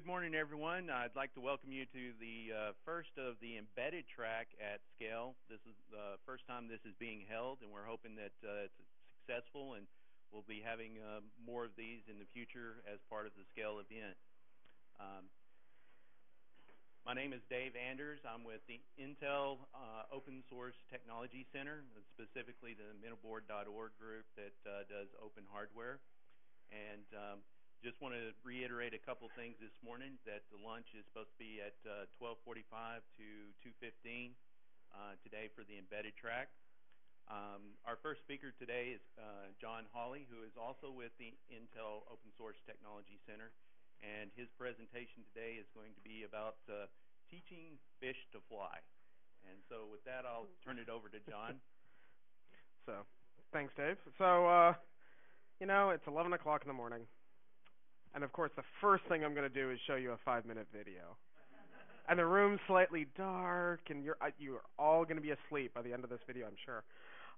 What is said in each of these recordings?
Good morning, everyone. I'd like to welcome you to the uh, first of the embedded track at Scale. This is the first time this is being held, and we're hoping that uh, it's successful, and we'll be having uh, more of these in the future as part of the Scale event. Um, my name is Dave Anders. I'm with the Intel uh, Open Source Technology Center, specifically the Minnowboard.org group that uh, does open hardware. And um, just want to reiterate a couple things this morning that the lunch is supposed to be at uh, 12:45 to 2:15 uh, today for the embedded track. Um, our first speaker today is uh, John Hawley, who is also with the Intel Open Source Technology Center, and his presentation today is going to be about uh, teaching fish to fly. And so, with that, I'll turn it over to John. so, thanks, Dave. So, uh, you know, it's 11 o'clock in the morning. And of course, the first thing I'm going to do is show you a five minute video. And the room's slightly dark, and you're you are all going to be asleep by the end of this video, I'm sure.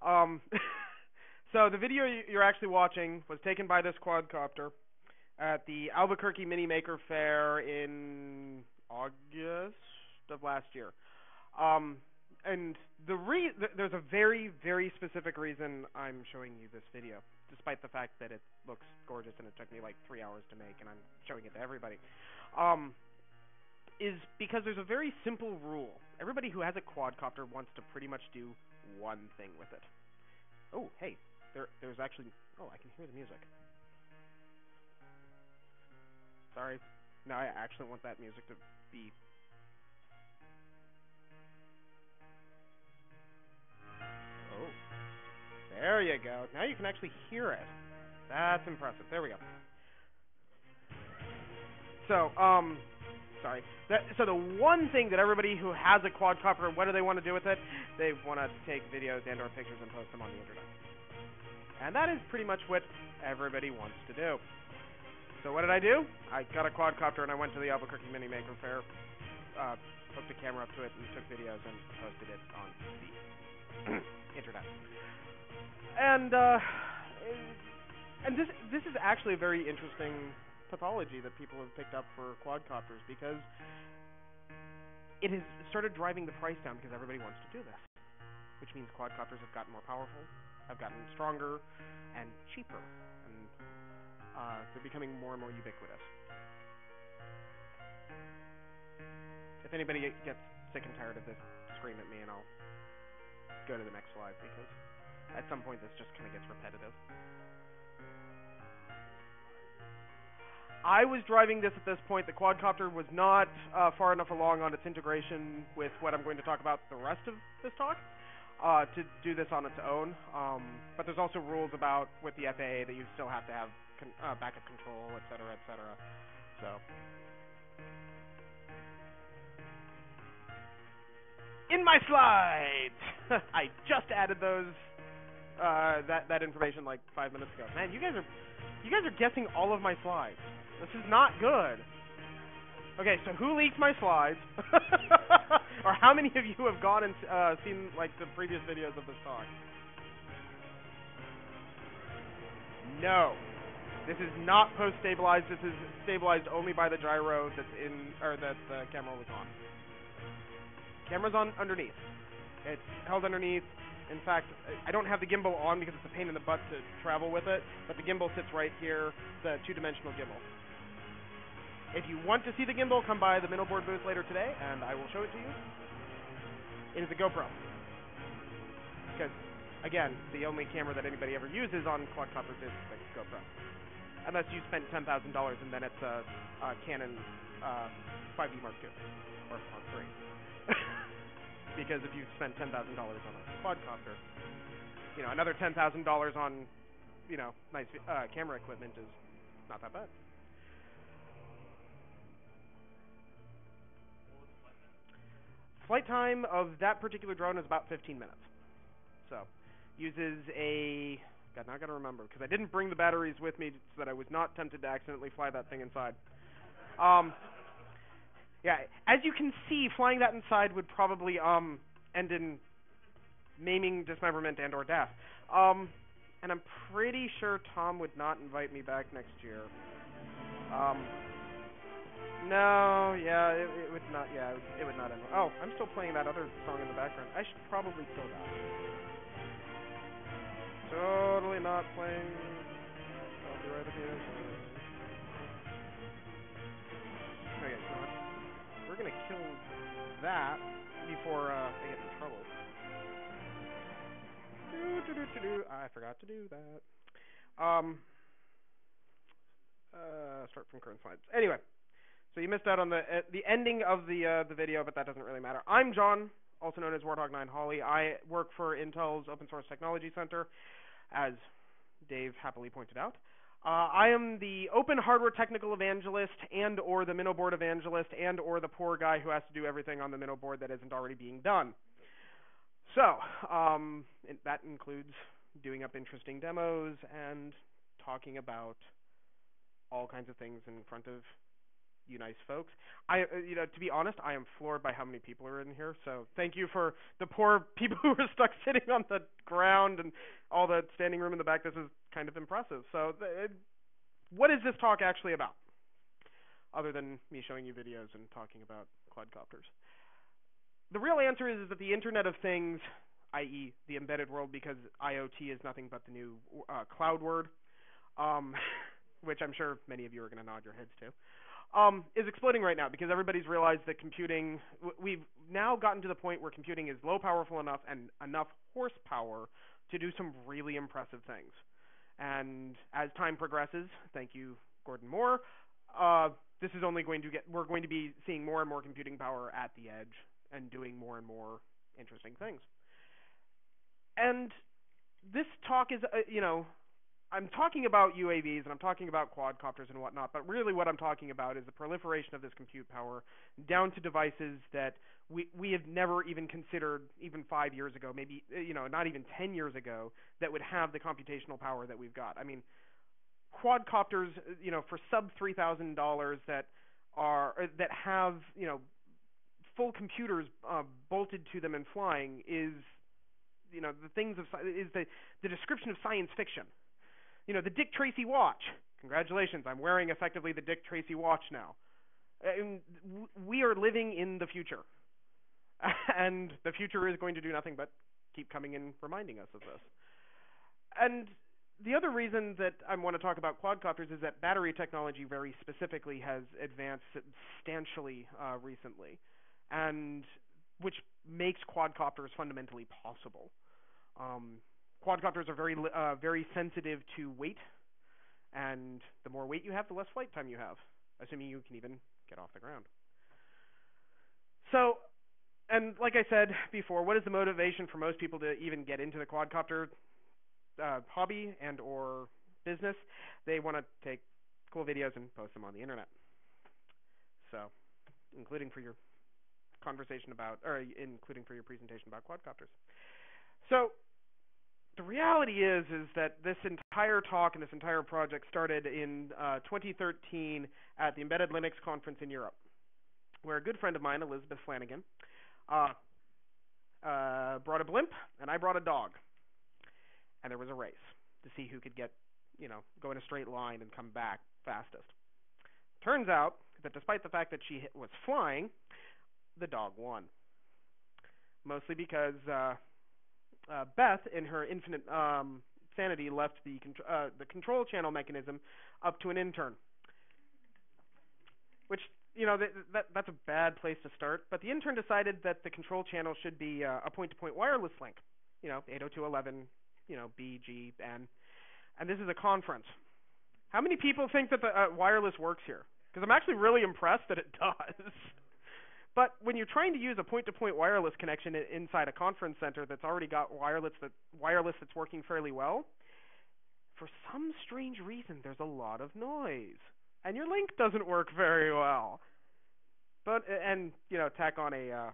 Um, so the video you're actually watching was taken by this quadcopter at the Albuquerque Mini Maker Fair in August of last year. Um, and the re- th- there's a very very specific reason I'm showing you this video despite the fact that it looks gorgeous and it took me like three hours to make and I'm showing it to everybody, um, is because there's a very simple rule. Everybody who has a quadcopter wants to pretty much do one thing with it. Oh, hey, there, there's actually. Oh, I can hear the music. Sorry. No, I actually want that music to be There you go. Now you can actually hear it. That's impressive. There we go. So, um, sorry. That, so the one thing that everybody who has a quadcopter, what do they want to do with it? They want to take videos and or pictures and post them on the internet. And that is pretty much what everybody wants to do. So what did I do? I got a quadcopter and I went to the Albuquerque Mini Maker Fair, uh, hooked a camera up to it and took videos and posted it on the internet and uh, and this this is actually a very interesting pathology that people have picked up for quadcopters because it has started driving the price down because everybody wants to do this, which means quadcopters have gotten more powerful, have gotten stronger, and cheaper, and uh, they're becoming more and more ubiquitous. If anybody gets sick and tired of this, scream at me and I'll go to the next slide because at some point this just kind of gets repetitive. I was driving this at this point. The quadcopter was not uh, far enough along on its integration with what I'm going to talk about the rest of this talk uh, to do this on its own. Um, but there's also rules about with the FAA that you still have to have con- uh, backup control, et cetera, et cetera. So. In my slides, I just added those uh, that that information like five minutes ago. Man, you guys are you guys are guessing all of my slides. This is not good. Okay, so who leaked my slides? or how many of you have gone and uh, seen like the previous videos of this talk? No. This is not post stabilized. This is stabilized only by the gyro that's in or that the camera was on. Camera's on underneath. It's held underneath in fact, I don't have the gimbal on because it's a pain in the butt to travel with it, but the gimbal sits right here, the two-dimensional gimbal. If you want to see the gimbal, come by the Minnowboard booth later today, and I will show it to you. It is a GoPro. Because, again, the only camera that anybody ever uses on quadcopters is the GoPro. Unless you spent $10,000 and then it's a, a Canon uh, 5D Mark II, or Mark III. because if you spend ten thousand dollars on a quadcopter, you know another ten thousand dollars on you know nice uh, camera equipment is not that bad. Flight time of that particular drone is about 15 minutes. So, uses a God, now I gotta remember because I didn't bring the batteries with me so that I was not tempted to accidentally fly that thing inside. Um, yeah, as you can see, flying that inside would probably um end in maiming, dismemberment, and or death. Um, and I'm pretty sure Tom would not invite me back next year. Um, No, yeah, it, it would not. Yeah, it would, it would not end. Oh, I'm still playing that other song in the background. I should probably kill that. Totally not playing. I'll be we're gonna kill that before uh, I get in trouble. Do, do, do, do, do. I forgot to do that. Um. Uh, start from current slides. Anyway, so you missed out on the uh, the ending of the uh, the video, but that doesn't really matter. I'm John, also known as Warthog9 Hawley. I work for Intel's Open Source Technology Center, as Dave happily pointed out. Uh, I am the open hardware technical evangelist and or the Minnowboard evangelist and or the poor guy who has to do everything on the Minnowboard that isn't already being done. So, um, that includes doing up interesting demos and talking about all kinds of things in front of you nice folks. I, uh, you know, to be honest, I am floored by how many people are in here. So thank you for the poor people who are stuck sitting on the ground and all the standing room in the back. This is kind of impressive. So, th- what is this talk actually about? Other than me showing you videos and talking about quadcopters. The real answer is, is that the Internet of Things, i.e., the embedded world, because IoT is nothing but the new uh, cloud word. Um, which I'm sure many of you are going to nod your heads to, um, is exploding right now because everybody's realized that computing, we've now gotten to the point where computing is low powerful enough and enough horsepower to do some really impressive things. And as time progresses, thank you, Gordon Moore, uh, this is only going to get, we're going to be seeing more and more computing power at the edge and doing more and more interesting things. And this talk is, uh, you know, I'm talking about UAVs and I'm talking about quadcopters and whatnot, but really what I'm talking about is the proliferation of this compute power down to devices that we we have never even considered even five years ago, maybe uh, you know not even ten years ago, that would have the computational power that we've got. I mean, quadcopters, uh, you know, for sub three thousand dollars that are uh, that have you know full computers uh, bolted to them and flying is you know the things of is the the description of science fiction you know, the Dick Tracy watch. Congratulations, I'm wearing effectively the Dick Tracy watch now. And we are living in the future. and the future is going to do nothing but keep coming in reminding us of this. And the other reason that I want to talk about quadcopters is that battery technology very specifically has advanced substantially uh, recently, and which makes quadcopters fundamentally possible. Um, quadcopters are very uh, very sensitive to weight, and the more weight you have, the less flight time you have, assuming you can even get off the ground. So, and like I said before, what is the motivation for most people to even get into the quadcopter uh, hobby and or business? They want to take cool videos and post them on the internet. So, including for your conversation about, or including for your presentation about quadcopters. So, the reality is is that this entire talk and this entire project started in uh, 2013 at the Embedded Linux conference in Europe, where a good friend of mine, Elizabeth Flanagan, uh, uh, brought a blimp and I brought a dog, and there was a race to see who could get, you know, go in a straight line and come back fastest. Turns out that despite the fact that she was flying, the dog won, mostly because. Uh, uh, Beth, in her infinite um, sanity, left the uh, the control channel mechanism up to an intern, which you know that, that that's a bad place to start. But the intern decided that the control channel should be uh, a point-to-point wireless link, you know, 802.11, you know, BGN, and this is a conference. How many people think that the uh, wireless works here? Because I'm actually really impressed that it does. But when you're trying to use a point-to-point wireless connection inside a conference center that's already got wireless that wireless that's working fairly well, for some strange reason there's a lot of noise, and your link doesn't work very well. But and you know tack on a uh,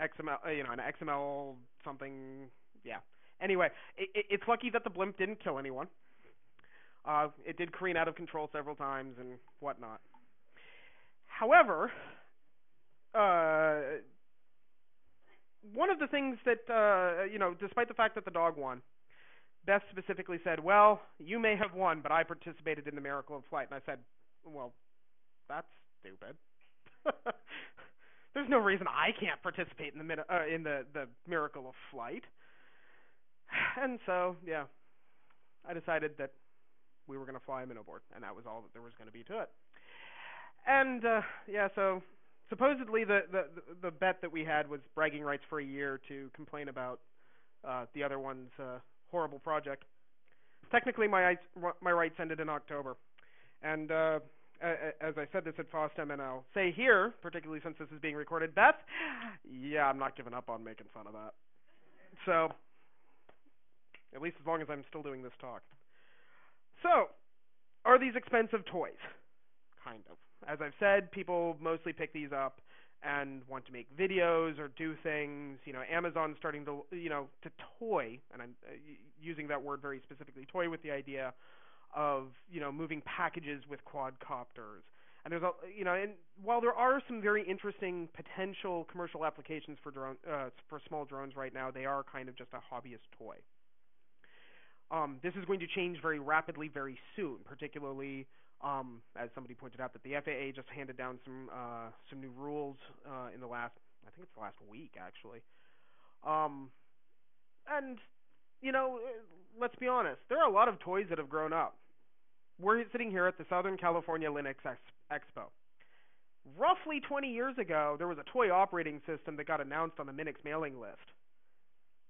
XML, uh, you know an XML something, yeah. Anyway, it, it, it's lucky that the blimp didn't kill anyone. Uh, it did careen out of control several times and whatnot. However, uh, one of the things that uh, you know, despite the fact that the dog won, Beth specifically said, "Well, you may have won, but I participated in the miracle of flight." And I said, "Well, that's stupid. There's no reason I can't participate in the uh, in the the miracle of flight. And so, yeah, I decided that we were going to fly a minnow board, and that was all that there was going to be to it. And uh, yeah, so supposedly the, the the bet that we had was bragging rights for a year to complain about uh, the other one's uh, horrible project. Technically, my my rights ended in October, and uh, as I said this at FOSDEM, and I'll say here, particularly since this is being recorded, Beth, yeah, I'm not giving up on making fun of that. So, at least as long as I'm still doing this talk. So, are these expensive toys? Kind of. As I've said, people mostly pick these up and want to make videos or do things. You know, Amazon's starting to, you know, to toy, and I'm uh, using that word very specifically, toy with the idea of, you know, moving packages with quadcopters. And there's a, you know, and while there are some very interesting potential commercial applications for drone, uh, for small drones right now, they are kind of just a hobbyist toy. Um, this is going to change very rapidly very soon, particularly um, as somebody pointed out that the FAA just handed down some uh, some new rules uh, in the last I think it's the last week actually. Um, and you know, let's be honest, there are a lot of toys that have grown up. We're sitting here at the Southern California Linux Expo. Roughly 20 years ago, there was a toy operating system that got announced on the Minix mailing list.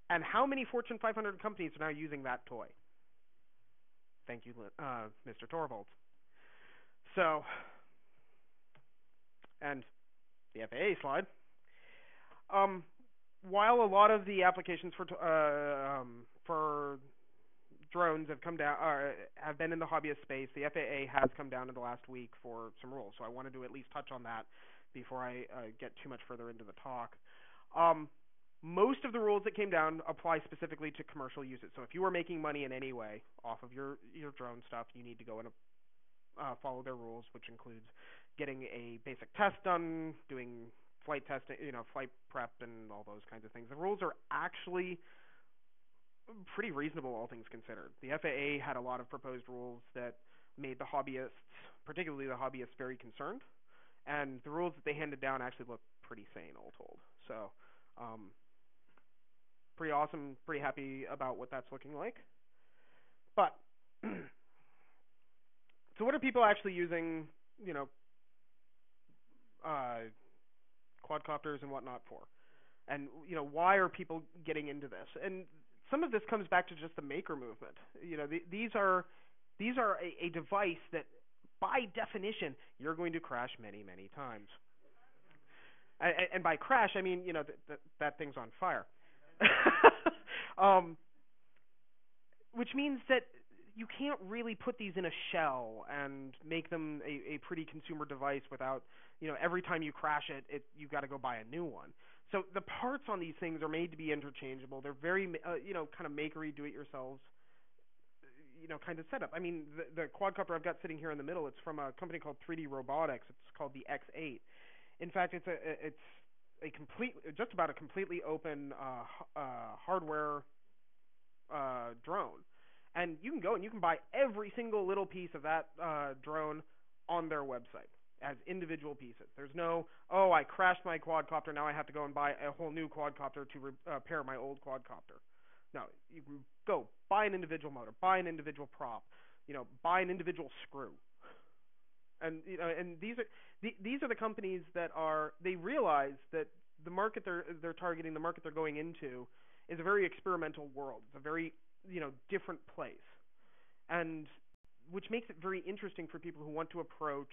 And how many Fortune 500 companies are now using that toy? Thank you, uh, Mr. Torvalds. So, and the FAA slide. Um, while a lot of the applications for uh, um, for drones have come down, uh, have been in the hobbyist space, the FAA has come down in the last week for some rules. So I wanted to at least touch on that before I uh, get too much further into the talk. Um, most of the rules that came down apply specifically to commercial uses. So if you are making money in any way off of your your drone stuff, you need to go in and uh, follow their rules, which includes getting a basic test done, doing flight testing, you know, flight prep, and all those kinds of things. The rules are actually pretty reasonable, all things considered. The FAA had a lot of proposed rules that made the hobbyists, particularly the hobbyists, very concerned, and the rules that they handed down actually look pretty sane, all told. So, um, pretty awesome, pretty happy about what that's looking like. But So what are people actually using, you know, uh, quadcopters and whatnot for? And you know, why are people getting into this? And some of this comes back to just the maker movement. You know, the, these are these are a, a device that, by definition, you're going to crash many, many times. And, and by crash, I mean you know th- th- that thing's on fire. um, which means that you can't really put these in a shell and make them a, a pretty consumer device without, you know, every time you crash it, it you've got to go buy a new one. So the parts on these things are made to be interchangeable. They're very, uh, you know, kind of makery, do-it-yourselves, you know, kind of setup. I mean, the, the quadcopter I've got sitting here in the middle, it's from a company called 3D Robotics. It's called the X8. In fact, it's a it's a complete, just about a completely open uh, uh, hardware uh, drone and you can go and you can buy every single little piece of that uh, drone on their website as individual pieces. There's no, oh, I crashed my quadcopter, now I have to go and buy a whole new quadcopter to repair uh, my old quadcopter. No, you can go buy an individual motor, buy an individual prop, you know, buy an individual screw. And you know, and these are the, these are the companies that are they realize that the market they're they're targeting, the market they're going into, is a very experimental world. It's a very you know different place, and which makes it very interesting for people who want to approach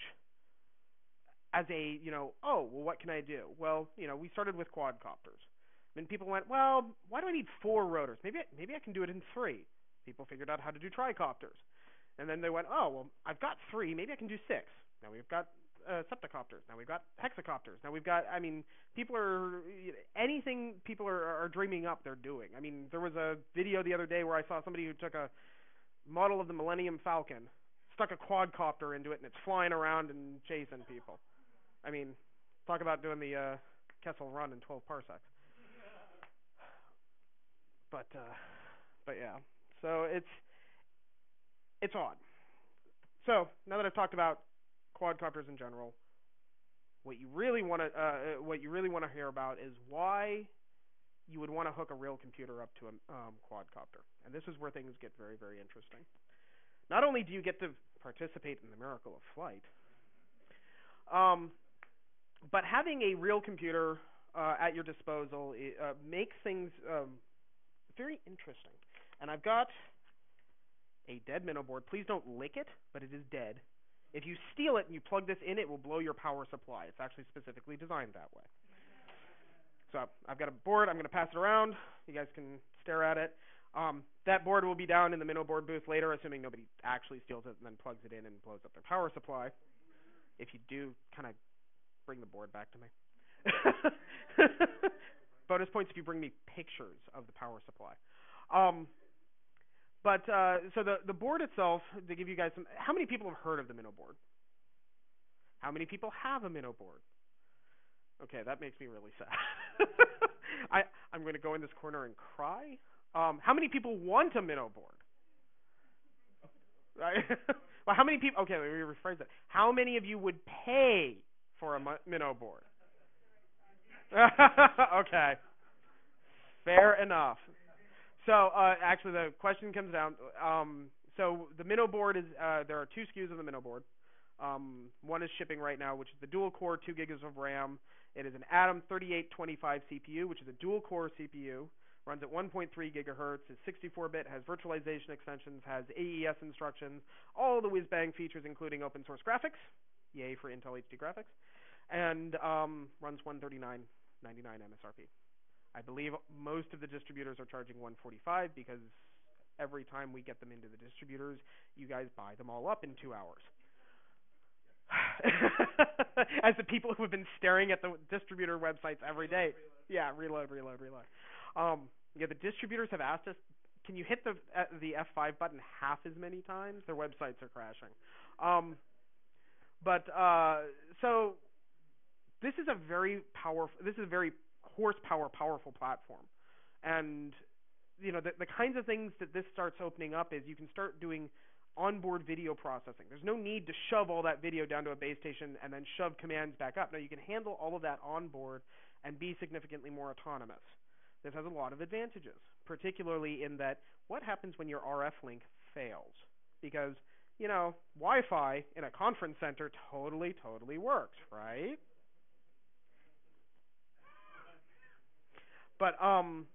as a you know oh well what can I do? Well you know we started with quadcopters. And people went, well, why do I need four rotors? Maybe maybe I can do it in three. People figured out how to do tricopters. And then they went, oh, well, I've got three. Maybe I can do six. Now we've got uh, septicopters. Now we've got hexacopters. Now we've got. I mean, people are anything people are, are dreaming up. They're doing. I mean, there was a video the other day where I saw somebody who took a model of the Millennium Falcon, stuck a quadcopter into it, and it's flying around and chasing people. I mean, talk about doing the uh, Kessel Run in 12 parsecs. But uh, but yeah. So it's it's odd. So now that I've talked about quadcopters in general, What you really want to uh, what you really want to hear about is why you would want to hook a real computer up to a um, quadcopter. And this is where things get very, very interesting. Not only do you get to participate in the miracle of flight, um, but having a real computer uh, at your disposal uh, makes things um, very interesting. And I've got a dead minnow board. Please don't lick it, but it is dead. If you steal it and you plug this in, it will blow your power supply. It's actually specifically designed that way. So I've got a board. I'm going to pass it around. You guys can stare at it. Um, that board will be down in the minnow board booth later, assuming nobody actually steals it and then plugs it in and blows up their power supply. If you do, kind of bring the board back to me. Bonus points if you bring me pictures of the power supply. Um, but uh, so the the board itself, to give you guys some, how many people have heard of the minnow board? How many people have a minnow board? Okay, that makes me really sad. I I'm going to go in this corner and cry. Um, how many people want a minnow board? Right. well, how many people? Okay, let me rephrase that. How many of you would pay for a minnow board? okay. Fair enough. So uh, actually, the question comes down. Um, so the minnow board is uh, there are two SKUs of the minnow board. Um, one is shipping right now, which is the dual core, two gigs of RAM. It is an Atom 3825 CPU, which is a dual core CPU. Runs at 1.3 gigahertz, is 64-bit, has virtualization extensions, has AES instructions, all the whiz-bang features, including open source graphics. Yay for Intel HD graphics, and um, runs 139.99 MSRP. I believe most of the distributors are charging 145 because every time we get them into the distributors, you guys buy them all up in two hours. As the people who have been staring at the distributor websites every day. Yeah, reload, reload, reload. Um, yeah, the distributors have asked us, can you hit the uh, the F5 button half as many times? Their websites are crashing. Um, but uh, so this is a very powerful. This is a very horsepower powerful platform, and you know the the kinds of things that this starts opening up is you can start doing onboard video processing. There's no need to shove all that video down to a base station and then shove commands back up. Now you can handle all of that onboard and be significantly more autonomous. This has a lot of advantages, particularly in that what happens when your RF link fails? Because, you know, Wi-Fi in a conference center totally, totally works, right? But um,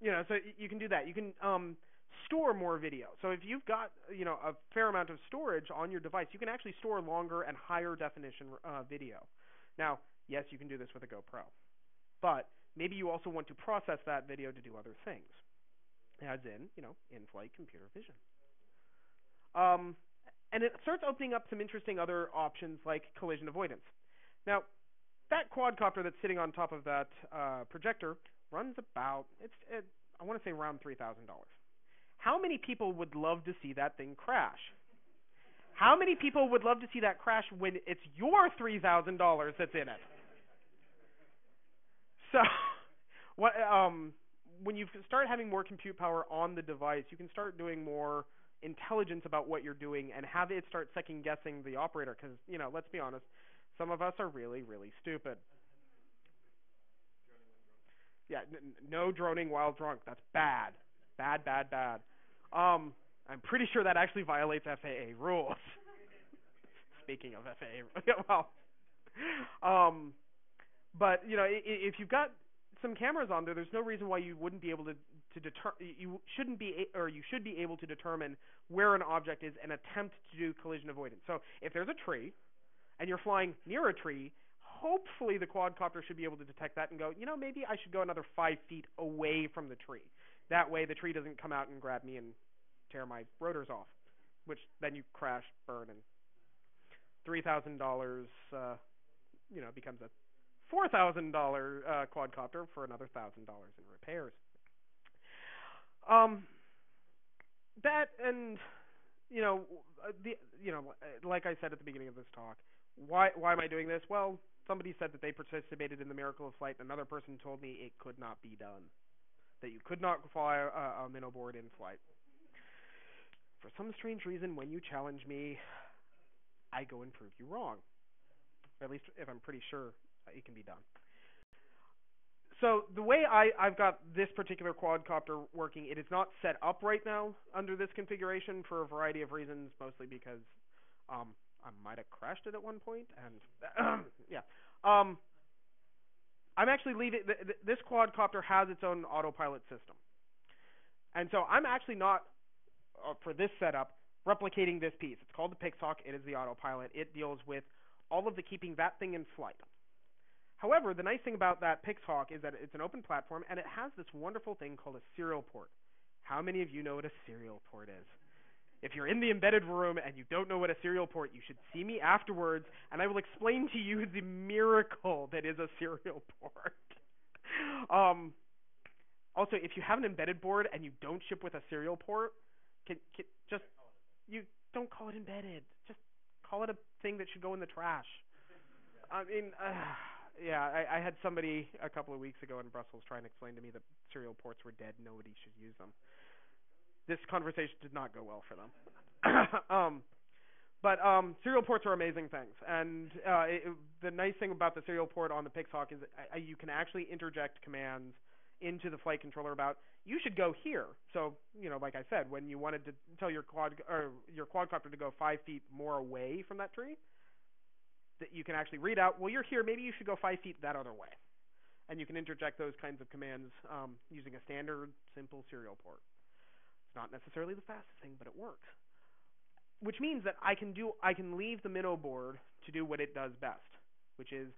you know, so you can do that. You can um store more video. So if you've got you know a fair amount of storage on your device, you can actually store longer and higher definition uh, video. Now, yes, you can do this with a GoPro, but maybe you also want to process that video to do other things, as in you know in-flight computer vision. Um, and it starts opening up some interesting other options like collision avoidance. Now, that quadcopter that's sitting on top of that uh, projector runs about it's it, I want to say around three thousand dollars. How many people would love to see that thing crash? How many people would love to see that crash when it's your three thousand dollars that's in it? So, what um, when you start having more compute power on the device, you can start doing more intelligence about what you're doing and have it start second guessing the operator. Because you know, let's be honest, some of us are really, really stupid. Yeah, n- no droning while drunk. That's bad. Bad, bad, bad. Um, I'm pretty sure that actually violates FAA rules. Speaking of FAA, well, um, but you know, if you've got some cameras on there, there's no reason why you wouldn't be able to to deter you shouldn't be or you should be able to determine where an object is and attempt to do collision avoidance. So if there's a tree and you're flying near a tree, hopefully the quadcopter should be able to detect that and go, you know, maybe I should go another five feet away from the tree. That way the tree doesn't come out and grab me and tear my rotors off, which then you crash, burn, and three thousand dollars, uh, you know, becomes a four thousand dollar uh, quadcopter for another thousand dollars in repairs. Um, that and you know the you know like I said at the beginning of this talk, why why am I doing this? Well, somebody said that they participated in the miracle of flight. Another person told me it could not be done, that you could not fly a, a minnow board in flight. For some strange reason, when you challenge me, I go and prove you wrong. at least if I'm pretty sure it can be done. So the way I, I've got this particular quadcopter working, it is not set up right now under this configuration for a variety of reasons, mostly because um, I might have crashed it at one point, and yeah. Um, I'm actually leaving. Th- th- this quadcopter has its own autopilot system, and so I'm actually not uh, for this setup replicating this piece. It's called the Pixhawk. It is the autopilot. It deals with all of the keeping that thing in flight. However, the nice thing about that Pixhawk is that it's an open platform and it has this wonderful thing called a serial port. How many of you know what a serial port is? If you're in the embedded room and you don't know what a serial port, you should see me afterwards and I will explain to you the miracle that is a serial port. um, also, if you have an embedded board and you don't ship with a serial port, can, can just you don't call it embedded. Just call it a thing that should go in the trash. I mean, uh, yeah, I, I had somebody a couple of weeks ago in Brussels trying to explain to me that serial ports were dead. Nobody should use them. This conversation did not go well for them. um, but um, serial ports are amazing things, and uh, it, the nice thing about the serial port on the Pixhawk is uh, you can actually interject commands into the flight controller about you should go here. So you know, like I said, when you wanted to tell your quad or your quadcopter to go five feet more away from that tree, that you can actually read out. Well, you're here. Maybe you should go five feet that other way, and you can interject those kinds of commands um, using a standard simple serial port. It's not necessarily the fastest thing, but it works. Which means that I can do I can leave the minnow board to do what it does best, which is,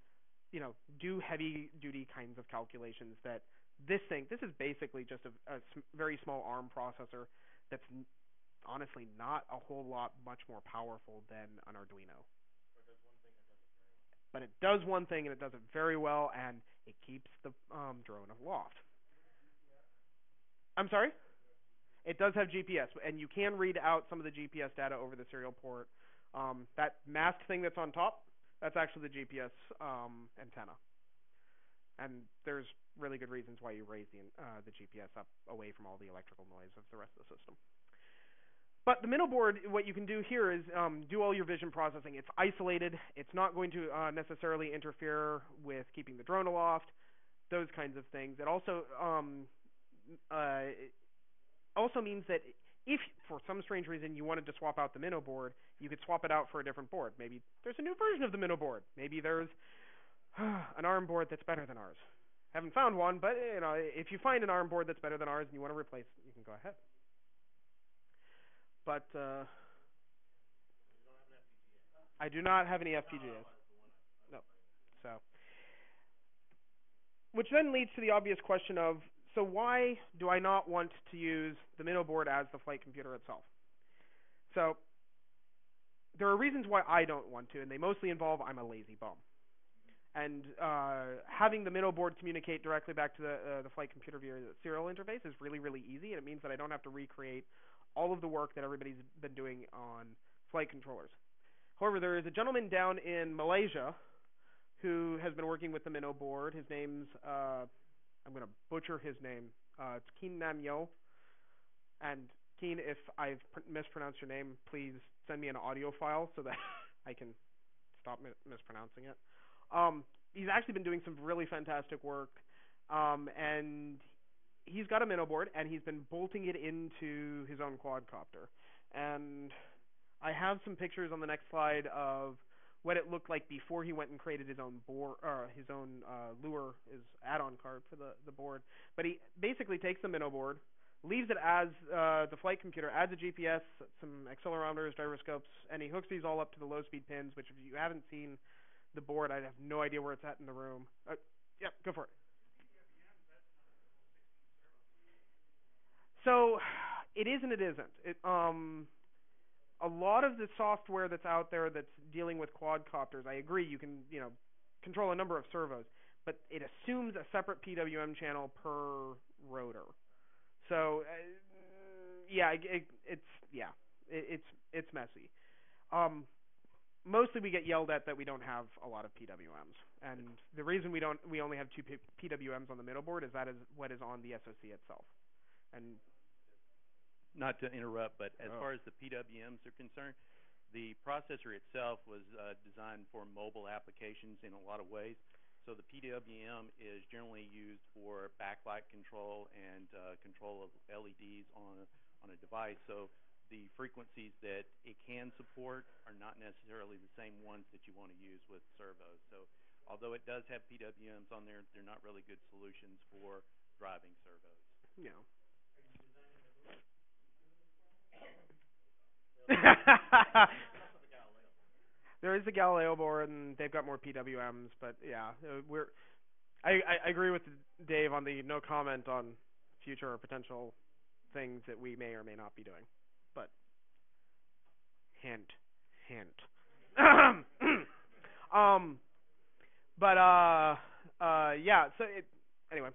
you know, do heavy duty kinds of calculations that this thing, this is basically just a, a very small ARM processor that's honestly not a whole lot much more powerful than an Arduino. But it does one thing and it does it very well, and it keeps the um, drone aloft. I'm sorry. It does have GPS, and you can read out some of the GPS data over the serial port. Um, that mask thing that's on top, that's actually the GPS um, antenna and there's really good reasons why you raise the uh, the GPS up away from all the electrical noise of the rest of the system. But the minnow board, what you can do here is um, do all your vision processing. It's isolated. It's not going to uh, necessarily interfere with keeping the drone aloft, those kinds of things. It also um, uh, also means that if for some strange reason you wanted to swap out the minnow board, you could swap it out for a different board. Maybe there's a new version of the minnow board. Maybe there's an ARM board that's better than ours. Haven't found one, but you know, if you find an ARM board that's better than ours and you want to replace it, you can go ahead. But uh, I do not have any FPGAs. No. So, which then leads to the obvious question of, so why do I not want to use the Minnow board as the flight computer itself? So, there are reasons why I don't want to, and they mostly involve I'm a lazy bum and uh, having the minnow board communicate directly back to the uh, the flight computer via the serial interface is really really easy, and it means that I don't have to recreate all of the work that everybody's been doing on flight controllers. However, there is a gentleman down in Malaysia who has been working with the minnow board. His name's uh, I'm going to butcher his name. Uh, it's Keen Nam Yo. And Keen, if I've pr- mispronounced your name, please send me an audio file so that I can stop mi- mispronouncing it. Um, he's actually been doing some really fantastic work, um, and he's got a minnow board, and he's been bolting it into his own quadcopter. And I have some pictures on the next slide of what it looked like before he went and created his own board, uh, his own uh, lure, his add-on card for the the board. But he basically takes the minnow board, leaves it as uh, the flight computer, adds a GPS, some accelerometers, gyroscopes, and he hooks these all up to the low-speed pins. Which, if you haven't seen the board. I have no idea where it's at in the room. Uh, yep, go for it. So it is and it isn't. It um a lot of the software that's out there that's dealing with quadcopters, I agree you can, you know, control a number of servos, but it assumes a separate PWM channel per rotor. So uh, yeah, it, it's yeah, it, it's it's messy. Um mostly we get yelled at that we don't have a lot of PWMs, and the reason we don't we only have two P- PWMs on the minnow board is that is what is on the SoC itself. And not to interrupt, but as oh. far as the PWMs are concerned, The processor itself was uh, designed for mobile applications in a lot of ways. So the PWM is generally used for backlight control and uh, control of LEDs on a, on a device. So the frequencies that it can support are not necessarily the same ones that you want to use with servos. So although it does have PWMs on there, they're not really good solutions for driving servos. Yeah. there is a Galileo board, and they've got more PWMs, but yeah, uh, we're. I, I, I agree with Dave on the no comment on future or potential things that we may or may not be doing, but hint, hint. um, but uh, uh, yeah. So it, anyway,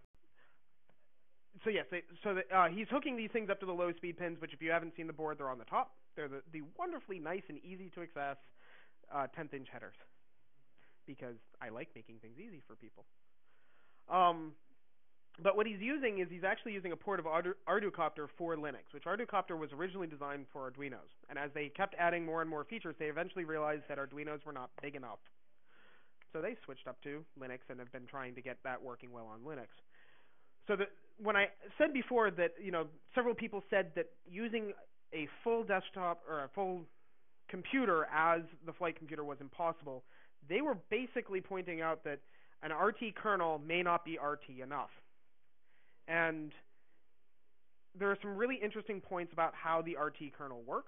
so yes, they, so the, uh, he's hooking these things up to the low speed pins, which if you haven't seen the board, they're on the top. They're the, the wonderfully nice and easy to access uh, 10th inch headers because I like making things easy for people. Um, but what he's using is he's actually using a port of Ardu- Arducopter for Linux, which Arducopter was originally designed for Arduinos. And as they kept adding more and more features, they eventually realized that Arduinos were not big enough. So they switched up to Linux and have been trying to get that working well on Linux. So the, when I said before that, you know, several people said that using a full desktop or a full computer as the flight computer was impossible, they were basically pointing out that an RT kernel may not be RT enough. And there are some really interesting points about how the RT kernel work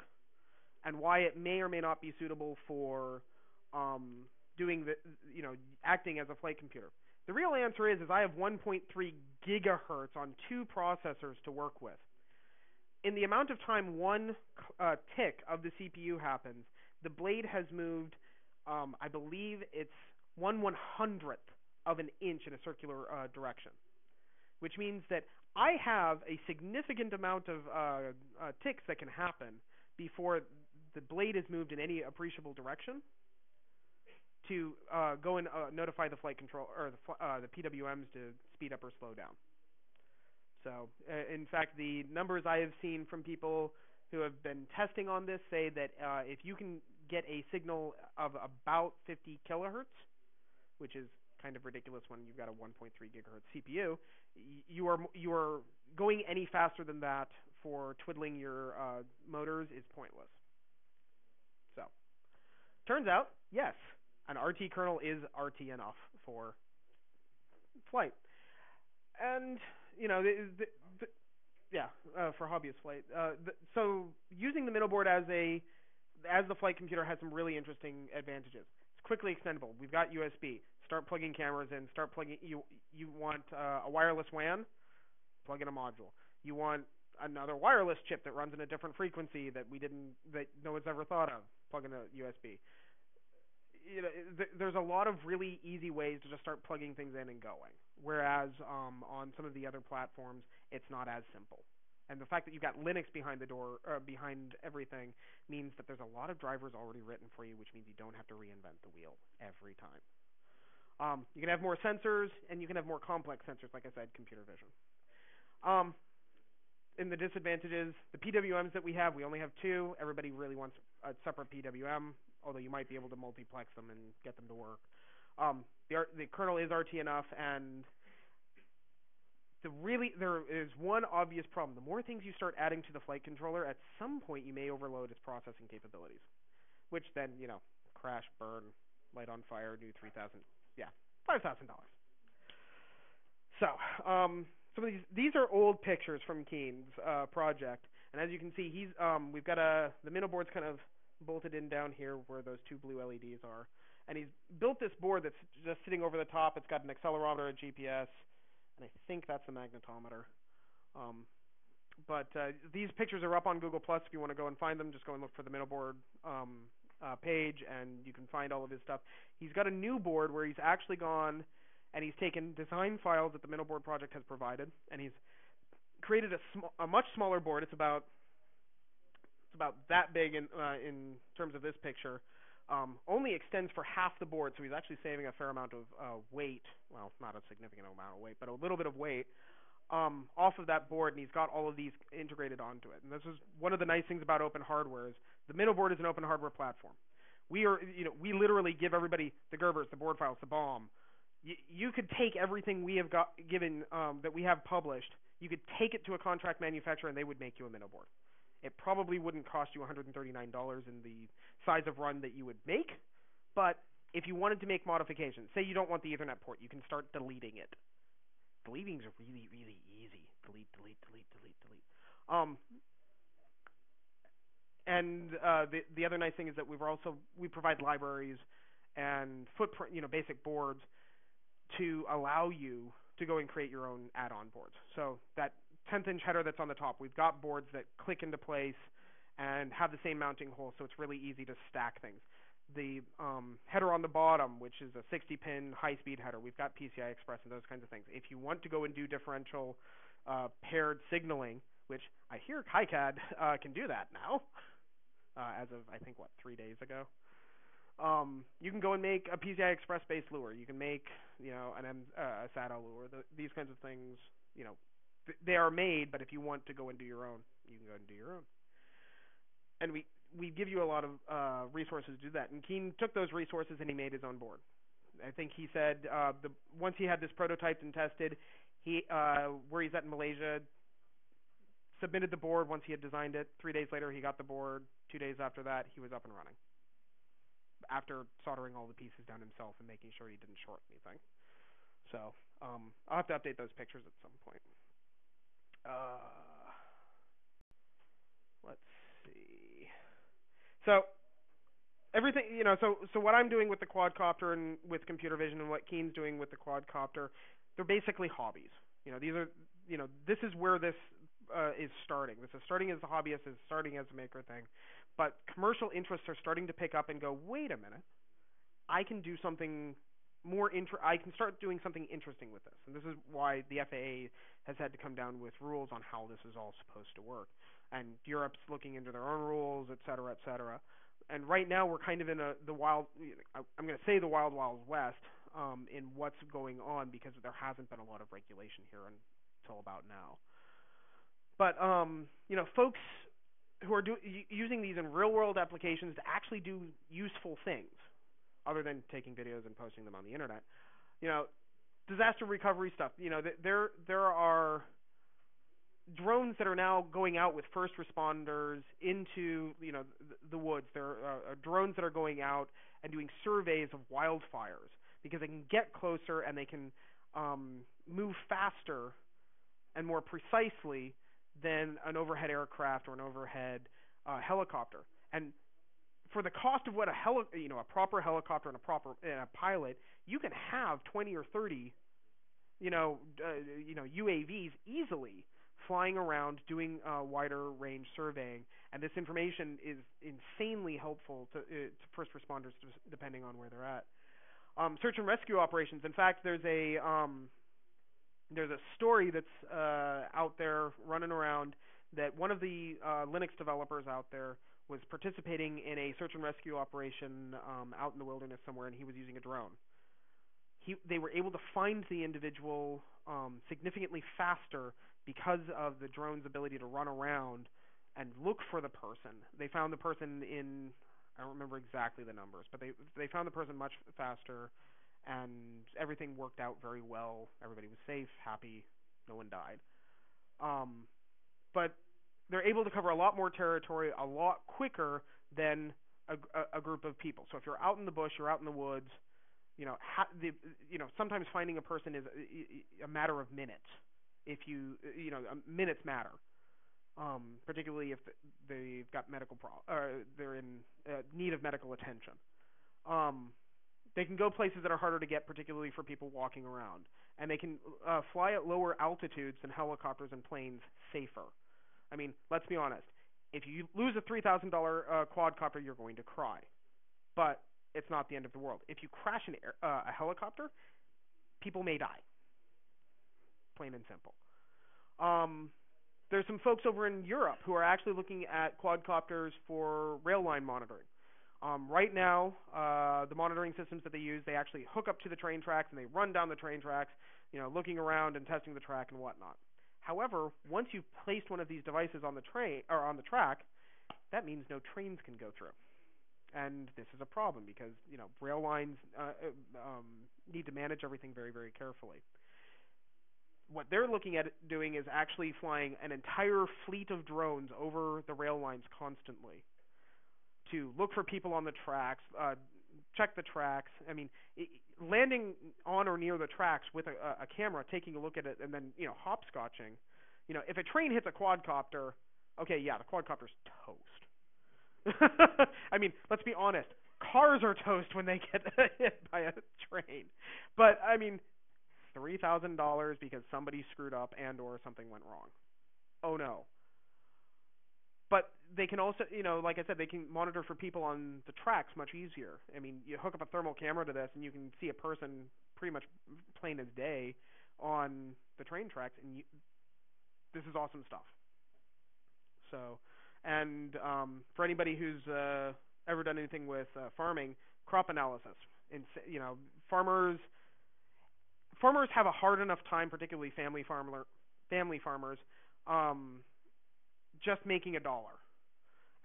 and why it may or may not be suitable for um, doing the, you know, acting as a flight computer. The real answer is, is I have 1.3 gigahertz on two processors to work with. In the amount of time one uh, tick of the CPU happens, the blade has moved, um, I believe it's one one hundredth of an inch in a circular uh, direction, which means that I have a significant amount of uh, uh, ticks that can happen before the blade is moved in any appreciable direction to uh, go and uh, notify the flight control or the, uh, the PWMs to speed up or slow down. So, uh, in fact, the numbers I have seen from people who have been testing on this say that uh, if you can get a signal of about 50 kilohertz, which is kind of ridiculous when you've got a 1.3 gigahertz CPU, you are you are going any faster than that for twiddling your uh, motors is pointless. So, turns out, yes, an RT kernel is RT enough for flight. And you know, the, the, yeah, uh, for hobbyist flight. Uh, the, so using the minnow board as a as the flight computer has some really interesting advantages. It's quickly extendable. We've got USB. Start plugging cameras in. Start plugging. You you want uh, a wireless WAN? Plug in a module. You want another wireless chip that runs in a different frequency that we didn't that no one's ever thought of. Plug in a USB you know, th- there's a lot of really easy ways to just start plugging things in and going. Whereas um, on some of the other platforms, it's not as simple. And the fact that you've got Linux behind the door, uh, behind everything, means that there's a lot of drivers already written for you, which means you don't have to reinvent the wheel every time. Um, you can have more sensors, and you can have more complex sensors, like I said, computer vision. Um, in the disadvantages, the PWMs that we have, we only have two. Everybody really wants a separate PWM although you might be able to multiplex them and get them to work. Um, the the kernel is RT enough, and the really there is one obvious problem. The more things you start adding to the flight controller, at some point you may overload its processing capabilities, which then you know crash, burn, light on fire, new three thousand, yeah, five thousand dollars. So um, some of these these are old pictures from Keen's uh, project, and as you can see, he's um, we've got a the minnow board's kind of bolted in down here where those two blue LEDs are. And he's built this board that's just sitting over the top. It's got an accelerometer, a GPS, and I think that's the magnetometer. Um, but uh, these pictures are up on Google Plus. If you want to go and find them, just go and look for the minnow board um, uh, page, and you can find all of his stuff. He's got a new board where he's actually gone and he's taken design files that the minnow board project has provided, and he's created a, sm- a much smaller board. It's about about that big in uh, in terms of this picture. Um, only extends for half the board, so he's actually saving a fair amount of uh, weight. Well, not a significant amount of weight, but a little bit of weight um, off of that board, and he's got all of these integrated onto it. And this is one of the nice things about open hardware is The Minnow board is an open hardware platform. We are, you know, we literally give everybody the Gerbers, the board files, the BOM. You, you could take everything we have got given um, that we have published. You could take it to a contract manufacturer, and they would make you a Minnow board. It probably wouldn't cost you $139 in the size of run that you would make, but if you wanted to make modifications, say you don't want the Ethernet port, you can start deleting it. Deleting is really, really easy. Delete, delete, delete, delete, delete. Um, and uh, the the other nice thing is that we've also we provide libraries and footprint, you know, basic boards to allow you to go and create your own add-on boards. So that 10th inch header that's on the top, we've got boards that click into place and have the same mounting hole, so it's really easy to stack things. The um, header on the bottom, which is a 60-pin high-speed header, we've got PCI Express and those kinds of things. If you want to go and do differential uh, paired signaling, which I hear KiCad uh, can do that now, uh, as of I think what three days ago. Um, you can go and make a PCI Express based lure. You can make you know an M, uh, a SATA lure. The, these kinds of things, you know, they are made. But if you want to go and do your own, you can go and do your own. And we we give you a lot of uh, resources to do that. And Keen took those resources and he made his own board. I think he said uh, the once he had this prototyped and tested, he uh, where he's at in Malaysia, submitted the board once he had designed it. Three days later, he got the board. Two days after that, he was up and running. After soldering all the pieces down himself and making sure he didn't short anything. So um, I'll have to update those pictures at some point. Uh, let's see. So everything, you know, so so what I'm doing with the quadcopter and with computer vision and what Keen's doing with the quadcopter, they're basically hobbies. You know, these are, you know, this is where this uh, is starting. This is starting as a hobbyist, is starting as a maker thing, but commercial interests are starting to pick up and go. Wait a minute, I can do something more inter- I can start doing something interesting with this, and this is why the FAA has had to come down with rules on how this is all supposed to work. And Europe's looking into their own rules, et cetera, et cetera. And right now we're kind of in a the wild. I'm going to say the wild, wild west um, in what's going on because there hasn't been a lot of regulation here until about now. But um, you know, folks who are do, using these in real world applications to actually do useful things, other than taking videos and posting them on the internet. You know, disaster recovery stuff. You know, there there are drones that are now going out with first responders into you know the, the woods. There are uh, drones that are going out and doing surveys of wildfires because they can get closer and they can um, move faster and more precisely than an overhead aircraft or an overhead uh, helicopter. And for the cost of what a heli- you know a proper helicopter and a proper and a pilot, you can have 20 or 30 you know uh, you know UAVs easily flying around doing uh, wider range surveying, and this information is insanely helpful to, uh, to first responders, depending on where they're at. Um, search and rescue operations. In fact, there's a um, there's a story that's uh, out there running around that one of the uh, Linux developers out there was participating in a search and rescue operation um, out in the wilderness somewhere, and he was using a drone. He, they were able to find the individual um, significantly faster because of the drone's ability to run around and look for the person. They found the person in I don't remember exactly the numbers, but they they found the person much faster and everything worked out very well. Everybody was safe, happy, no one died. Um, but they're able to cover a lot more territory a lot quicker than a, a, a group of people. So if you're out in the bush, you're out in the woods, you know, ha- the, you know, sometimes finding a person is a, a matter of minutes. If you, you know, minutes matter. Um, particularly if they've got medical pro, uh, they're in uh, need of medical attention. Um, they can go places that are harder to get, particularly for people walking around. And they can uh, fly at lower altitudes than helicopters and planes safer. I mean, let's be honest. If you lose a $3,000 uh, quadcopter, you're going to cry. But it's not the end of the world. If you crash an air, uh, a helicopter, people may die. Plain and simple. Um, there's some folks over in Europe who are actually looking at quadcopters for rail line monitoring. Um, right now, uh, the monitoring systems that they use, they actually hook up to the train tracks and they run down the train tracks, you know, looking around and testing the track and whatnot. However, once you've placed one of these devices on the train or on the track, that means no trains can go through. And this is a problem because you know rail lines uh, uh, um, need to manage everything very very carefully. What they're looking at doing is actually flying an entire fleet of drones over the rail lines constantly to look for people on the tracks, uh, check the tracks. I mean, it, landing on or near the tracks with a, a camera, taking a look at it, and then you know hopscotching. You know, if a train hits a quadcopter, okay, yeah, the quadcopter's toast. I mean, let's be honest. Cars are toast when they get hit by a train. But I mean, three thousand dollars because somebody screwed up and or something went wrong. Oh no but they can also, you know, like I said, they can monitor for people on the tracks much easier. I mean, you hook up a thermal camera to this, and you can see a person pretty much plain as day on the train tracks, and you, this is awesome stuff. So, and um, for anybody who's uh, ever done anything with uh, farming, crop analysis, and you know, farmers farmers have a hard enough time, particularly family farmer family farmers. Um, just making a dollar.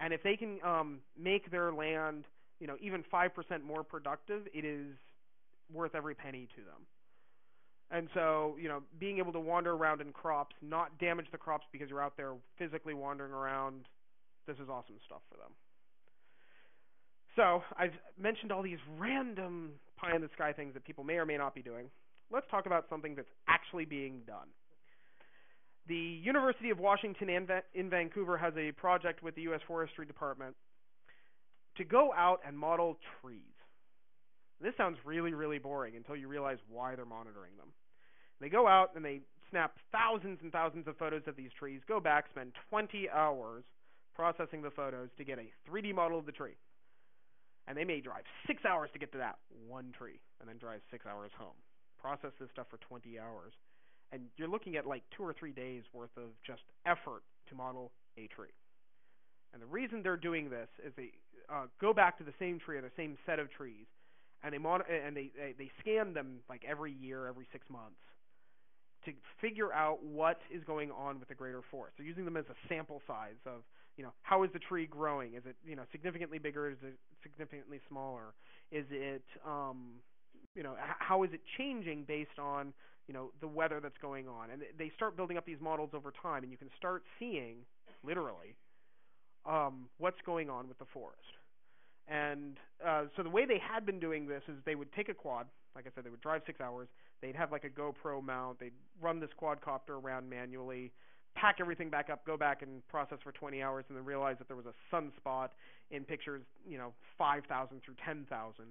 And if they can um, make their land, you know, even five percent more productive, it is worth every penny to them. And so, you know, being able to wander around in crops, not damage the crops because you're out there physically wandering around, this is awesome stuff for them. So, I've mentioned all these random pie in the sky things that people may or may not be doing. Let's talk about something that's actually being done. The University of Washington in Vancouver has a project with the U.S. Forestry Department to go out and model trees. This sounds really, really boring until you realize why they're monitoring them. They go out and they snap thousands and thousands of photos of these trees, go back, spend 20 hours processing the photos to get a 3D model of the tree. And they may drive six hours to get to that one tree and then drive six hours home. Process this stuff for 20 hours and you're looking at like two or three days worth of just effort to model a tree. And the reason they're doing this is they uh, go back to the same tree or the same set of trees, and they mon- and they, they they scan them like every year, every six months, to figure out what is going on with the greater forest. They're using them as a sample size of you know how is the tree growing? Is it you know significantly bigger? Is it significantly smaller? Is it um, you know how is it changing based on you know the weather that's going on. And they start building up these models over time and you can start seeing literally um, what's going on with the forest. And uh, so the way they had been doing this is they would take a quad like i said they would drive six hours. They'd have like a gopro mount. They'd run this quadcopter around manually pack everything back up go back and process for 20 hours and then realize that there was a sunspot in pictures you know 5000 through 10000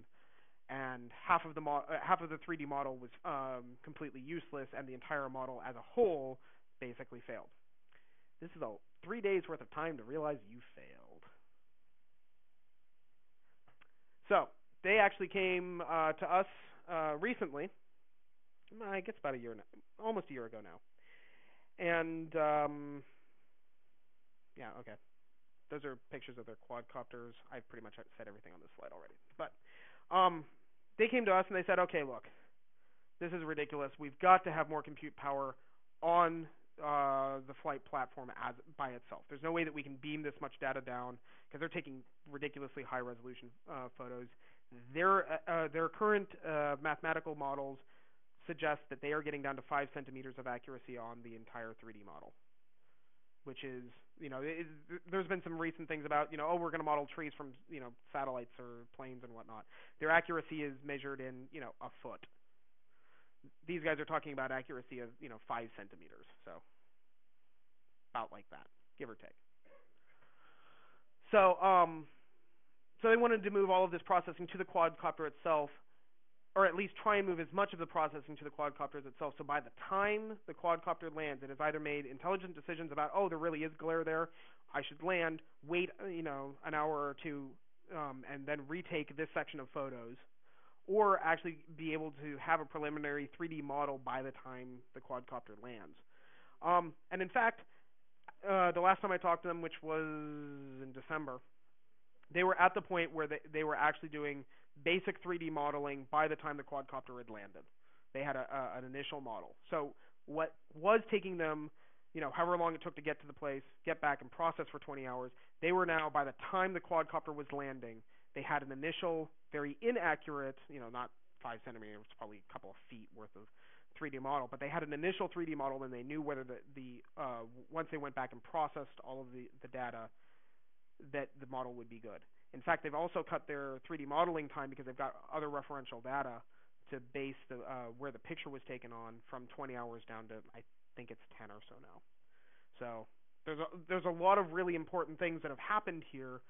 and half of the mo- uh, half of the 3D model was um, completely useless, and the entire model as a whole basically failed. This is a three days worth of time to realize you failed. So they actually came uh, to us uh, recently. I guess about a year, now, almost a year ago now, and um, yeah, okay. Those are pictures of their quadcopters. I've pretty much said everything on this slide already, but um, they came to us and they said, okay, look, this is ridiculous. We've got to have more compute power on uh, the flight platform as by itself. There's no way that we can beam this much data down because they're taking ridiculously high resolution uh, photos. Their uh, uh, their current uh, mathematical models suggest that they are getting down to five centimeters of accuracy on the entire 3D model which is you know it, there's been some recent things about you know oh we're going to model trees from you know satellites or planes and whatnot. Their accuracy is measured in you know a foot. These guys are talking about accuracy of you know five centimeters, so about like that, give or take. So um, so they wanted to move all of this processing to the quadcopter itself or at least try and move as much of the processing to the quadcopters itself. So by the time the quadcopter lands, it has either made intelligent decisions about, oh, there really is glare there, I should land, wait, uh, you know, an hour or two, um, and then retake this section of photos, or actually be able to have a preliminary 3D model by the time the quadcopter lands. Um, and in fact, uh, the last time I talked to them, which was in December, they were at the point where they, they were actually doing basic 3D modeling by the time the quadcopter had landed. They had a, a, an initial model. So what was taking them you know, however long it took to get to the place, get back and process for 20 hours. They were now, by the time the quadcopter was landing, they had an initial, very inaccurate, you know, not five centimeters, probably a couple of feet worth of 3D model, but they had an initial 3D model and they knew whether the, the uh, once they went back and processed all of the, the data, that the model would be good. In fact, they've also cut their 3D modeling time because they've got other referential data to base the uh, where the picture was taken on from 20 hours down to I think it's 10 or so now. So there's a there's a lot of really important things that have happened here,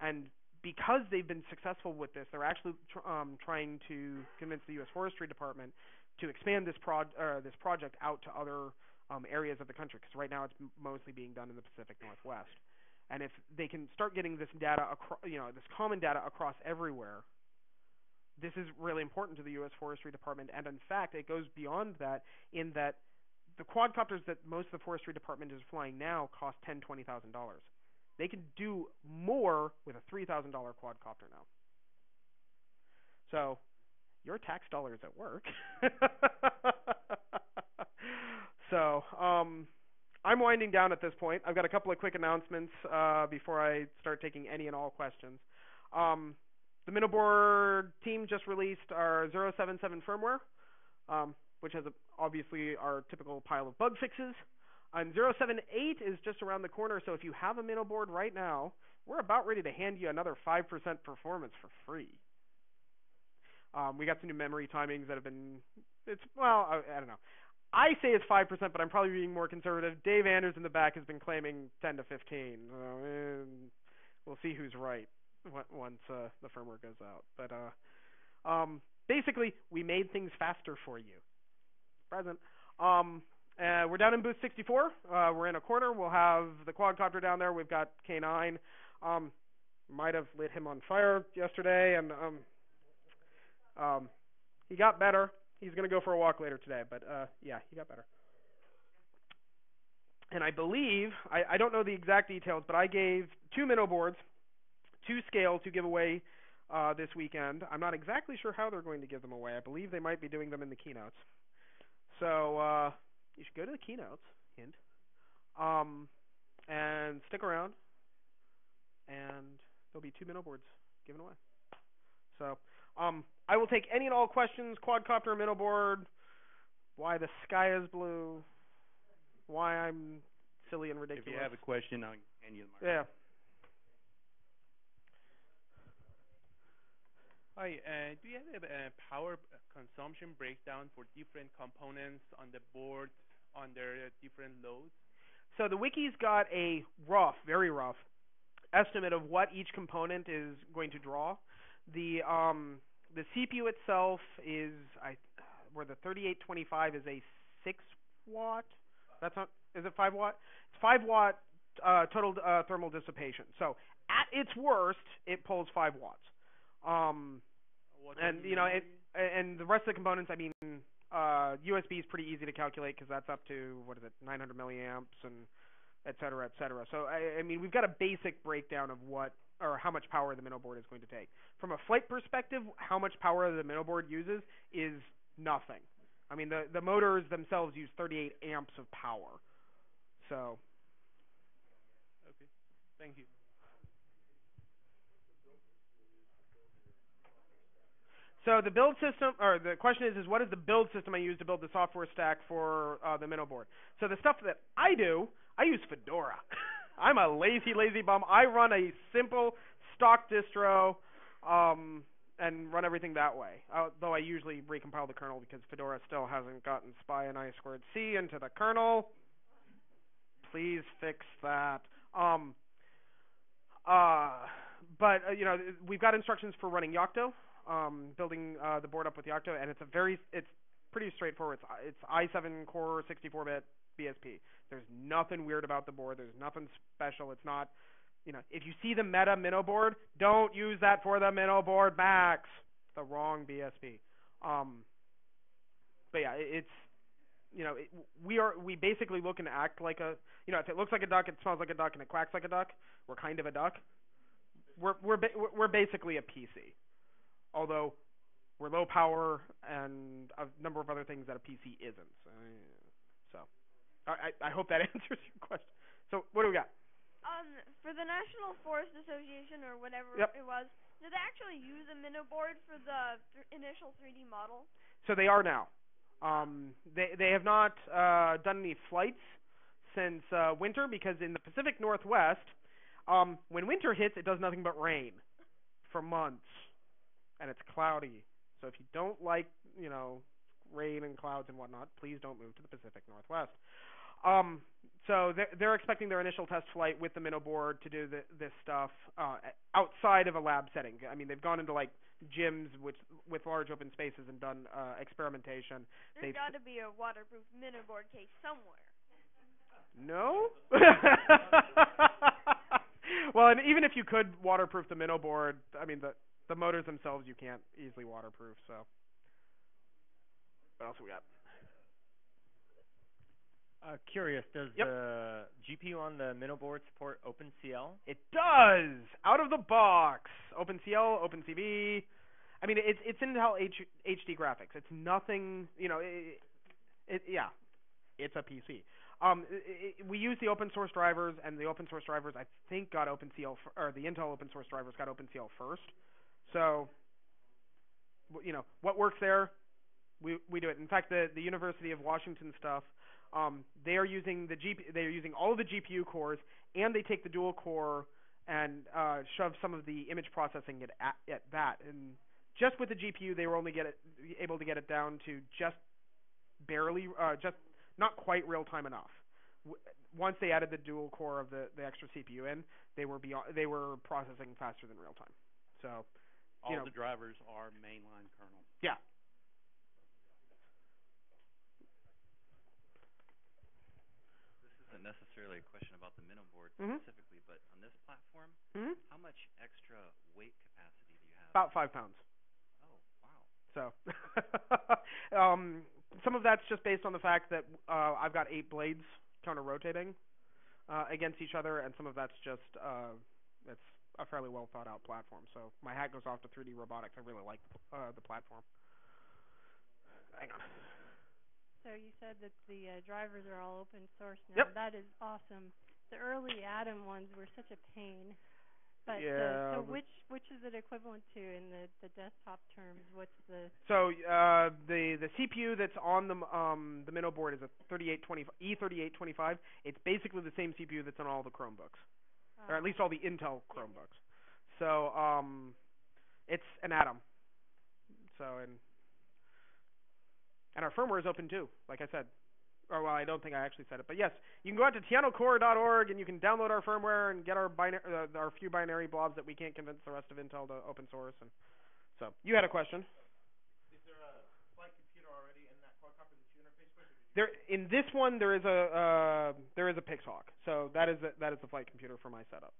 and because they've been successful with this, they're actually tr- um, trying to convince the U.S. Forestry Department to expand this prod uh, this project out to other um, areas of the country. Because right now it's mostly being done in the Pacific Northwest, and if they can start getting this data across, you know, this common data across everywhere, this is really important to the U.S. Forestry Department. And in fact, it goes beyond that in that the quadcopters that most of the Forestry Department is flying now cost ten, twenty thousand dollars. They can do more with a three thousand dollar quadcopter now. So your tax dollars at work. so um, I'm winding down at this point. I've got a couple of quick announcements uh, before I start taking any and all questions. Um, the Minnowboard team just released our 077 firmware, um, which has a, obviously our typical pile of bug fixes. And 078 is just around the corner, so if you have a Minnowboard right now, we're about ready to hand you another 5% performance for free. Um, we got some new memory timings that have been, it's, well, I, I don't know. I say it's 5%, but I'm probably being more conservative. Dave Anders in the back has been claiming 10 to 15. So, we'll see who's right once uh, the firmware goes out. But uh, um, basically, we made things faster for you. Present. Um, uh, we're down in booth 64. Uh, we're in a corner. We'll have the quadcopter down there. We've got K9. Um, might have lit him on fire yesterday, and um, um, he got better. He's going to go for a walk later today, but uh, yeah, he got better. And I believe I, I don't know the exact details, but I gave two minnow boards, two scale to give away uh, this weekend. I'm not exactly sure how they're going to give them away. I believe they might be doing them in the keynotes. So uh, you should go to the keynotes. Hint. Um, and stick around, and there'll be two minnow boards given away. So um, I will take any and all questions. Quadcopter, Minnowboard, why the sky is blue, why I'm silly and ridiculous. If you have a question, I'll hand you the microphone. Yeah. Hi, uh, do you have a power consumption breakdown for different components on the board under different loads? So the wiki's got a rough, very rough estimate of what each component is going to draw. The um, the CPU itself is I where the 3825 is a six watt. That's not is it five watt? It's five watt uh, total uh, thermal dissipation. So at its worst, it pulls five watts. Um, and you know, it, and the rest of the components, I mean, uh, USB is pretty easy to calculate because that's up to what is it, 900 milliamps and et cetera, et cetera. So I, I mean, we've got a basic breakdown of what or how much power the Minnowboard is going to take. From a flight perspective, how much power the Minnowboard uses is nothing. I mean, the the motors themselves use 38 amps of power. So. Okay. Thank you. So the build system, or the question is, is what is the build system I use to build the software stack for uh, the Minnowboard? So the stuff that I do, I use Fedora. I'm a lazy, lazy bum. I run a simple stock distro, um, and run everything that way. Uh, though I usually recompile the kernel because Fedora still hasn't gotten SPI and I squared C into the kernel. Please fix that. Um, uh, but uh, you know, we've got instructions for running Yocto um, building uh, the board up with Yocto, and it's a very it's pretty straightforward. It's, it's i7 core 64-bit BSP. There's nothing weird about the board. There's nothing special. It's not, you know, if you see the Meta Minnow board, don't use that for the Minnow board Max. the wrong BSP. Um, but yeah, it, it's you know, it, we are we basically look and act like a you know, if it looks like a duck, it smells like a duck, and it quacks like a duck. We're kind of a duck. We're we're ba- we're basically a PC although we're low power and a number of other things that a PC isn't. So I I hope that answers your question. So what do we got? Um, for the National Forest Association or whatever Yep. it was, did they actually use a minnow board for the th- initial 3D model? So they are now. Um, they they have not uh, done any flights since uh, winter because in the Pacific Northwest, um, when winter hits, it does nothing but rain for months, and it's cloudy. So if you don't like you know rain and clouds and whatnot, please don't move to the Pacific Northwest. Um, so they're, they're expecting their initial test flight with the Minnow board to do the, this stuff uh, outside of a lab setting. I mean, they've gone into like gyms with with large open spaces and done uh, experimentation. There's got to be a waterproof Minnowboard case somewhere. No. well, and even if you could waterproof the Minnow board, I mean the the motors themselves you can't easily waterproof. So, what else we got? Uh, curious, does Yep. the GPU on the Minnow board support OpenCL? It does out of the box. OpenCL, OpenCV. I mean, it's it's Intel H, HD graphics. It's nothing. You know, it, it yeah, it's a PC. Um, i i we use the open source drivers, and the open source drivers I think got OpenCL f- or the Intel open source drivers got OpenCL first. So, w- you know, what works there, we we do it. In fact, the the University of Washington stuff, um, they are using the GP, they are using all of the GPU cores, and they take the dual core and uh, shove some of the image processing at, at at that. And just with the GPU, they were only get it able to get it down to just barely, uh, just not quite real time enough. W- once they added the dual core of the the extra CPU in, they were beyond, they were processing faster than real time. So All You know- the drivers are mainline kernel. yeah, This isn't necessarily a question about the Minnow board Mhm. specifically, but on this platform, hmm how much extra weight capacity do you have? about five pounds. Oh, wow. So, um, some of that's just based on the fact that uh, I've got eight blades counter rotating uh, against each other, and some of that's just uh, it's a fairly well thought out platform. So my hat goes off to 3D Robotics. I really like uh, the platform. Hang on. So you said that the uh, drivers are all open source now. Yep. That is awesome. The early Atom ones were such a pain. But Yeah, uh, so which which is it equivalent to in the the desktop terms? What's the So uh, the the CPU that's on the um, the Minnow board is a 3820 E3825. It's basically the same CPU that's on all the Chromebooks. or at uh, least all the Intel Chromebooks. So um, it's an Atom. So and and our firmware is open too. Like I said, or well, I don't think I actually said it, but yes, you can go out to tianocore.org and you can download our firmware and get our binary, uh, our few binary blobs that we can't convince the rest of Intel to open source. And so you had a question. There, in this one, there is a uh, there is a Pixhawk, so that is a, that is the flight computer for my setup.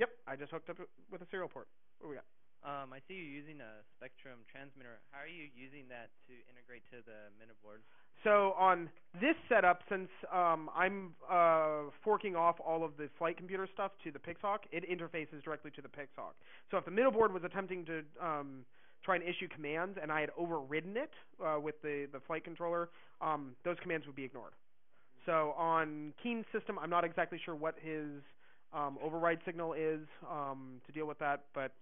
Yep, I just hooked up with a serial port. What do we got? Um, I see you using a Spektrum transmitter. How are you using that to integrate to the Minnow board? So on this setup, since um, I'm uh, forking off all of the flight computer stuff to the Pixhawk, it interfaces directly to the Pixhawk. So if the Minnow board was attempting to um, try and issue commands, and I had overridden it uh, with the the flight controller, um, those commands would be ignored. So on Keen's system, I'm not exactly sure what his um, override signal is um, to deal with that, but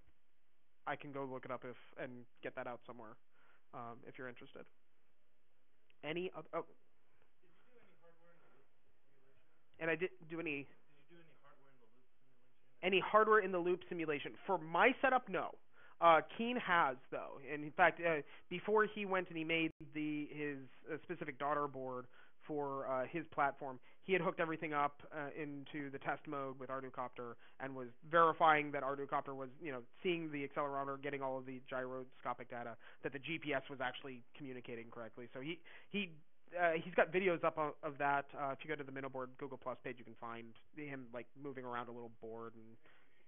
I can go look it up if and get that out somewhere um, if you're interested. Any other? Oh. And I didn't do any. Any hardware in the loop simulation for my setup? No. Uh, Keen has though, and in fact, uh, before he went and he made the his uh, specific daughter board for uh, his platform, he had hooked everything up uh, into the test mode with Arducopter and was verifying that Arducopter was, you know, seeing the accelerometer, getting all of the gyroscopic data, that the GPS was actually communicating correctly. So he he uh, he's got videos up of, of that. Uh, if you go to the Minnowboard Google Plus page, you can find him like moving around a little board and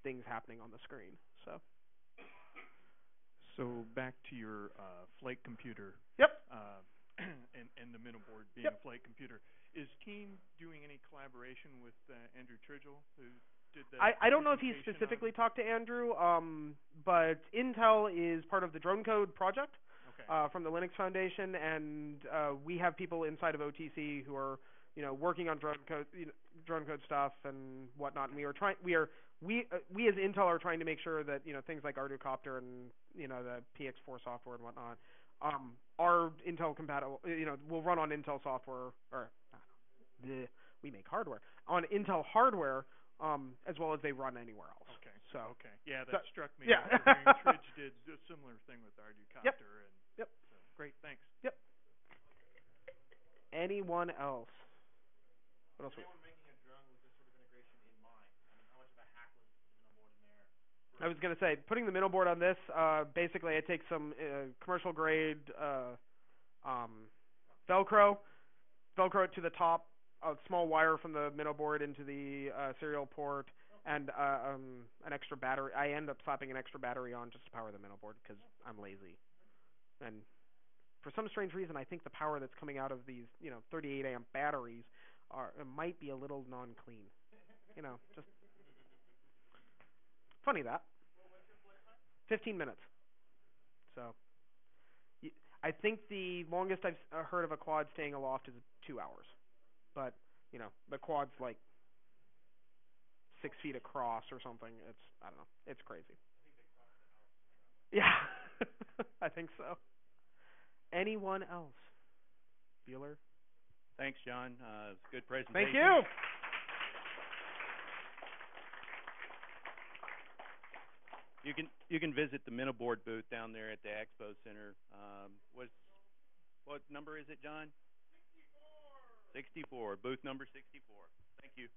things happening on the screen. So So back to your uh, flight computer yep. uh, and and the Minnow board being Yep. a flight computer. Is Keen doing any collaboration with uh, Andrew Tridgell, who did the? I, I don't know if he presentation on- specifically talked to Andrew, um, but Intel is part of the Drone Code project. Okay. uh, from the Linux Foundation, and uh, we have people inside of OTC who are you know working on drone code you know, drone code stuff and whatnot. And we are trying we are we uh, we as Intel are trying to make sure that you know things like Arducopter and you know the PX4 software and whatnot um, are Intel compatible. You know, will run on Intel software or the, we make hardware on Intel hardware um, as well as they run anywhere else. Okay. So Okay. Yeah, So- that struck me. yeah. considering Tridge did a similar thing with Arducopter and Yep. so great, thanks. Yep. Anyone else? What else? we- I was gonna say, putting the Minnow board on this, uh, basically I take some uh, commercial grade uh, um, Velcro, Velcro it to the top, a small wire from the Minnow board into the uh, serial port, and uh, um, an extra battery. I end up slapping an extra battery on just to power the Minnow board because I'm lazy, and for some strange reason, I think the power that's coming out of these, you know, 38 amp batteries are might be a little non-clean. You know, just funny that. 15 minutes. So, I think the longest I've uh, heard of a quad staying aloft is two hours. But you know, the quad's like six feet across or something. It's I don't know. It's crazy. Yeah, I think so. Anyone else? Bueller? Thanks, John. Uh, it's a good presentation. Thank you. You can you can visit the Minnowboard booth down there at the Expo Center. Um, what's what number is it, John? Sixty-four. Sixty-four. Booth number sixty-four. Thank you.